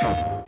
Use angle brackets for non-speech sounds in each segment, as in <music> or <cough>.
Get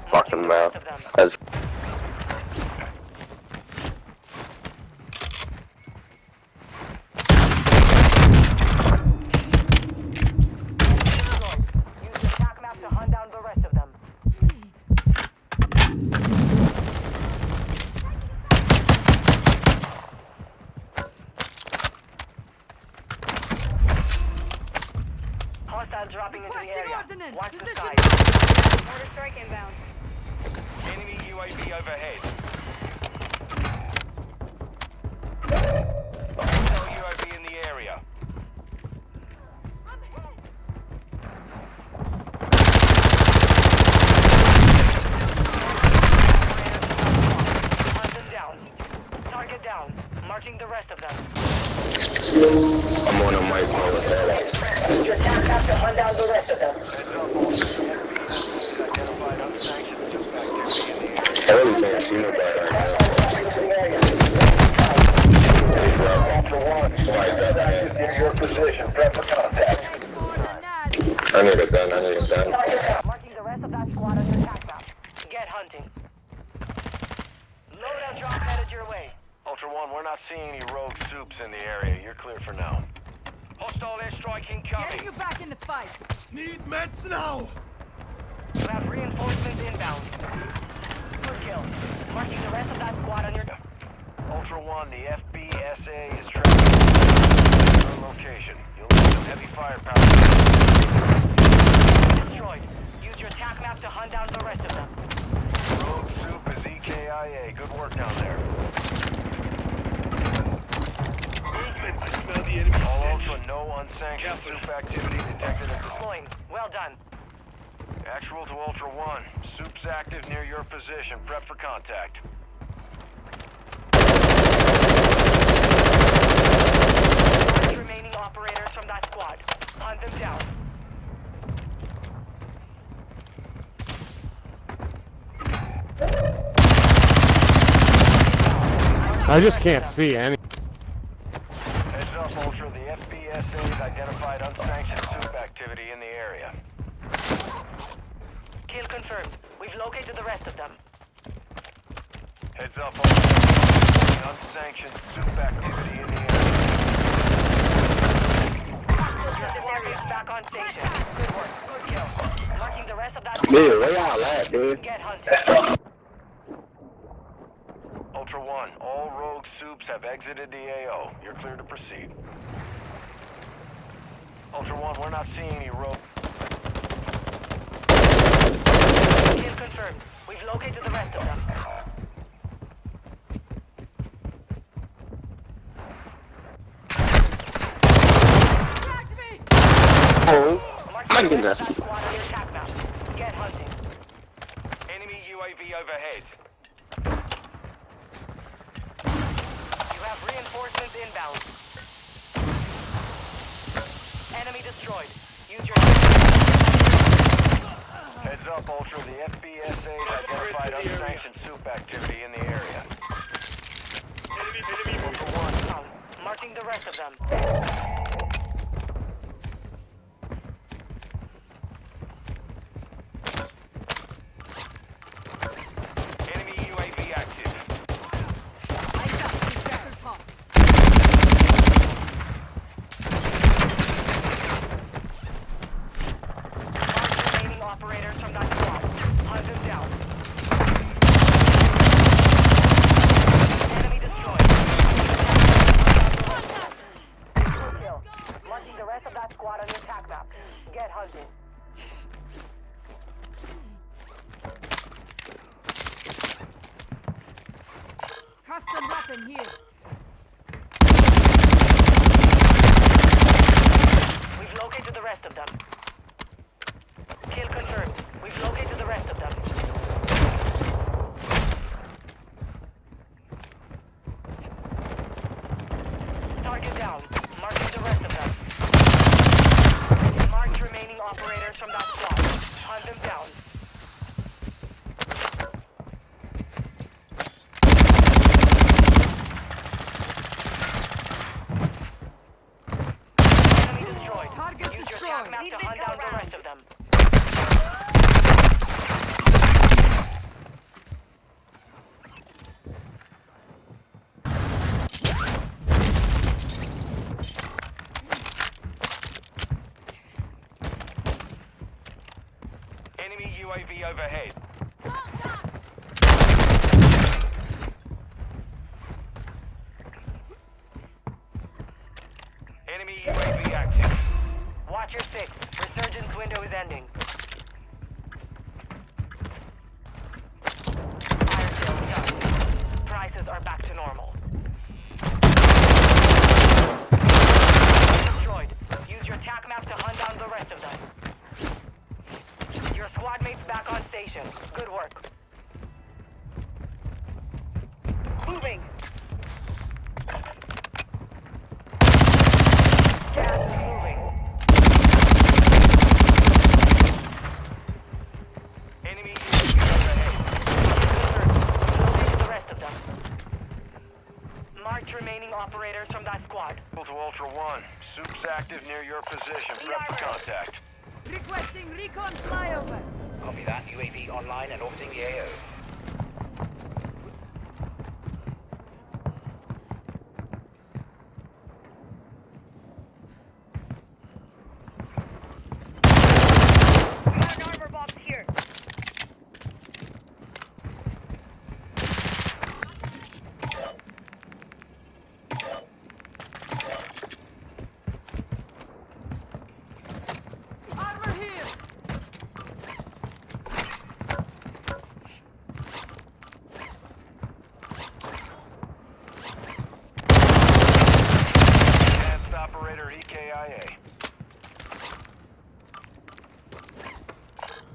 fucking mouth. Of them. That's Destroyed. Use the tac map to hunt down the rest of them. Hostiles dropping into the Requesting area. ordnance. Watch the Position skies. Mortar strike inbound. Enemy UAV overhead. Hostile UAV in the area. Hunt down. Target down. Marching the rest of them. I'm on a mic phone with that. Use your tac map to hunt down the rest of them. Heads up, all FBs identified unsanctioned soup activity in the. I really can't see nobody right now. In. In your position, prep for contact. Take more than that. I need a gun, I need a gun. Marking the rest of that squad on your tac map. Get hunting. Loadout drop headed your way. Ultra One, we're not seeing any rogue soups in the area. You're clear for now. Hostile airstrike Getting incoming. you back in the fight. Need meds now. You have reinforcements inbound. Good kill. Marking the rest of that squad on your... Ultra One, the FBSA is tracking your location. You'll need some heavy firepower. Destroyed. Use your tac map to hunt down the rest of them. Rogue soup is EKIA. Good work down there. Movement. I smell the enemy. All Ultra, no unsanctioned soup activity detected at this Deploying. Well done. Actual to Ultra One. Soup's active near your position. Prep for contact. Five remaining operators from that squad. Hunt them down. I just can't see any. Heads up, Ultra. The FBSA has identified unsanctioned soup activity in the area. Kill confirmed. We've located the rest of them. Heads up, Ultra. Unsanctioned soup activity in the area. Warriors back on station. Good work. Good kill. Marking the rest of that Dude, where y'all at, dude? Get hunting. Ultra One, all rogue soups have exited the AO. You're clear to proceed. Ultra One, we're not seeing any rogue. Kill confirmed. We've located the rest of them. Oh, Marking my the goodness. rest of that squad on your tac map. Get hunting. Enemy UAV overhead. You have reinforcements inbound. Enemy destroyed. Use your... Heads up, Ultra. The FBSA has identified unsanctioned soup activity in the area. Enemy, enemy, Ultra One. Marking the rest of them. Custom weapon here. Window is ending. Fire sale done. Prices are back to normal. Destroyed. Use your tac map to hunt down the rest of them. Your squad mates back on station. Good work. Moving. Gas is moving. Enemy UAV overhead. Locate the rest of them. Marked remaining operators from that squad. To Ultra One. Soup's active near your position. Prep for contact. Requesting recon flyover. Copy that. UAV online and orbiting the AO.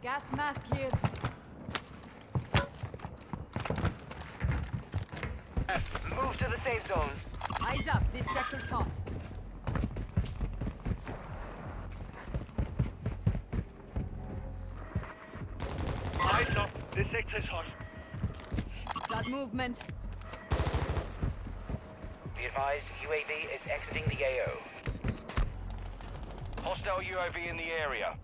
Gas mask here. Move to the safe zone. Eyes up. This sector's hot. Eyes up. This sector's hot. Got movement. Be advised, UAV is exiting the AO. Hostile UAV in the area.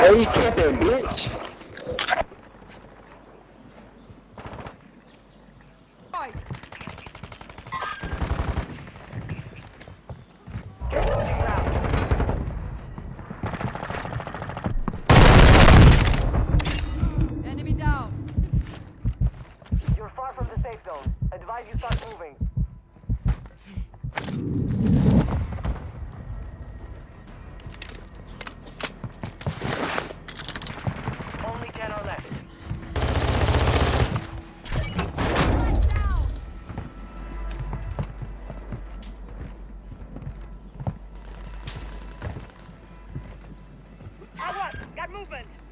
Hey, you camping, bitch? Right. You're far from the safe zone. Advise you start moving. movement.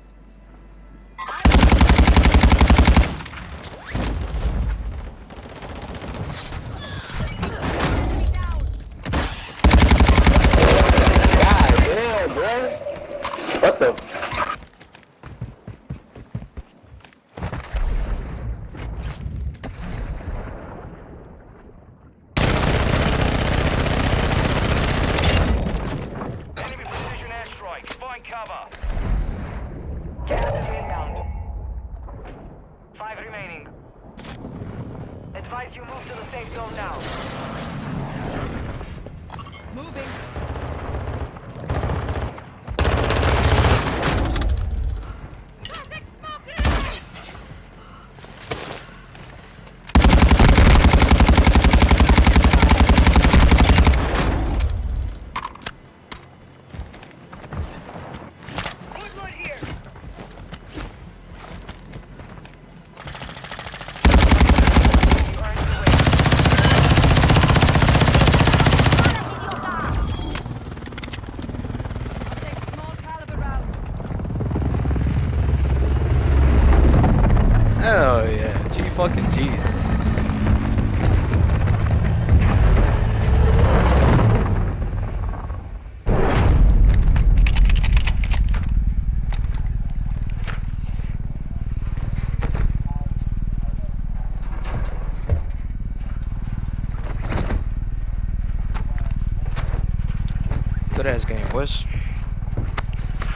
Boys.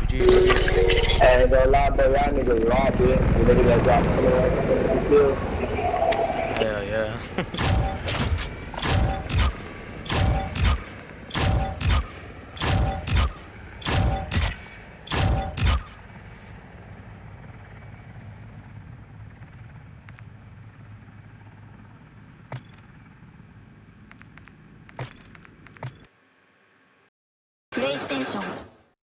GG. Hey, gonna lie, bro, y'all niggas raw, bitch. You niggas that dropped 71, 72 kills. Hell yeah. <laughs>